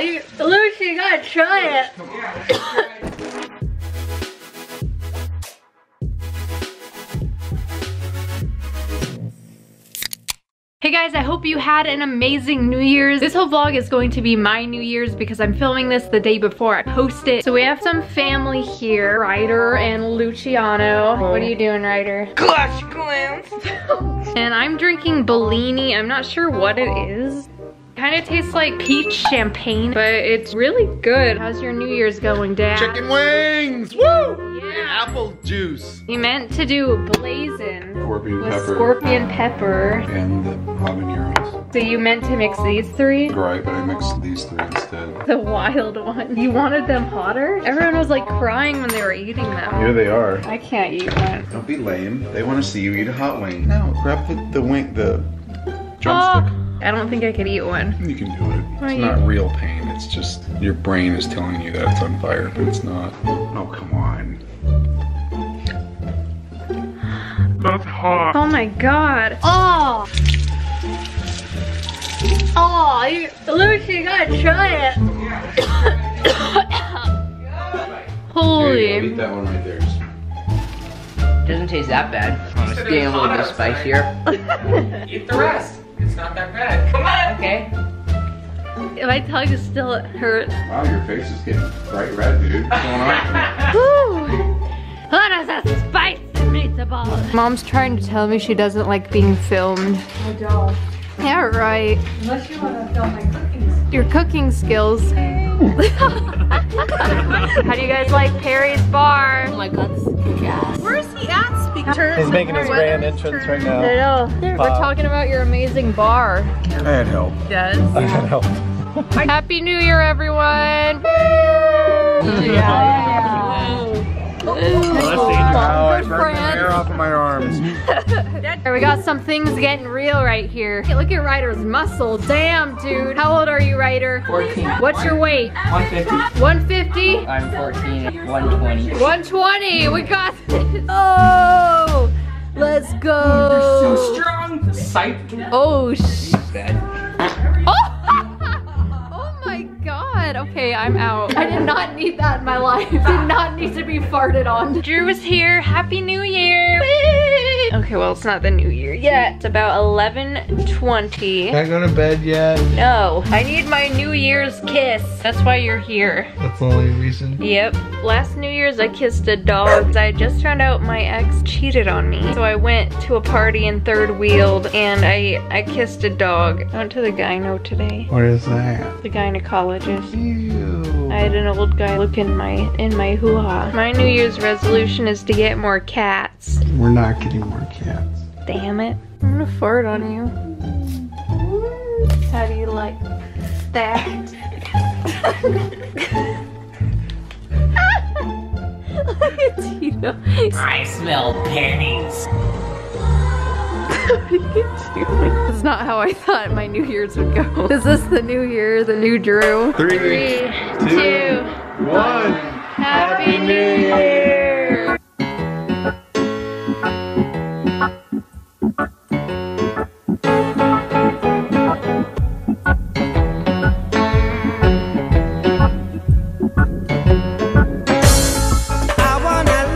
you, Lucy, you gotta try it. Hey guys, I hope you had an amazing New Year's. This whole vlog is going to be my New Year's because I'm filming this the day before I post it. So we have some family here, Ryder and Luciano. What are you doing, Ryder? Clash Clans! and I'm drinking Bellini. I'm not sure what it is. Kind of tastes like peach champagne, but it's really good. How's your New Year's going, Dad? Chicken wings! Woo! Yeah. Apple juice. You meant to do blazing Scorpion with pepper. scorpion pepper. And the habaneros. So you meant to mix these three? Right, but I mixed these three instead. The wild one. You wanted them hotter? Everyone was like crying when they were eating them. Here they are. I can't eat one. Don't be lame. They want to see you eat a hot wing. No, grab the, the wing, the Oh, drumstick. I don't think I could eat one. You can do it. Why It's you- not real pain. It's just your brain is telling you that it's on fire, but it's not. Oh, come on. That's hot. Oh my god. Oh! Oh, you, Lucy, you gotta try it. Holy. go, eat that one right there. Doesn't taste that bad. It's getting a little bit spicier. Eat the rest. It's not that bad. Come on! Okay. My tongue is still it hurts. Wow, your face is getting bright red, dude. What's going on? Woo! What is that spicy meatball? Mom's trying to tell me she doesn't like being filmed. I don't. Yeah, right. Unless you want to film my cooking. Your cooking skills. How do you guys like Perry's bar? Oh my god, this is kick ass. Where's he at? Speaker. He's making his grand entrance right I now. know. We're Wow. talking about your amazing bar. I had help. Does. I had help. Happy New Year, everyone! Oh, I Good burned the friends. hair we got some things getting real right here. Hey, look at Ryder's muscle. Damn, dude. How old are you, Ryder? 14. What's your weight? 150. 150? I'm 14. 120. 120. We got this. Oh, let's go. You're so strong! Sight. Oh, sh. Oh my god. Okay, I'm out. I did not need that in my life. Did not need to be farted on. Drew is here. Happy New Year. Okay, well, it's not the new year yet. It's about 11:20. Can't go to bed yet. No, I need my New Year's kiss. That's why you're here. That's the only reason. Yep. Last New Year's I kissed a dog. I just found out my ex cheated on me. So I went to a party in Third Wheeled and I I kissed a dog. I went to the gyno today. What is that? The gynecologist. Ew. I had an old guy look in my in my hoo-ha. My New Year's resolution is to get more cats. We're not getting more cats. Damn it. I'm gonna fart on you. How do you like that? Look at Tito. I smell panties. That's not how I thought my New Year's would go. Is this the new year, the new Drew? Three, Three, two, one. Happy New Year! I wanna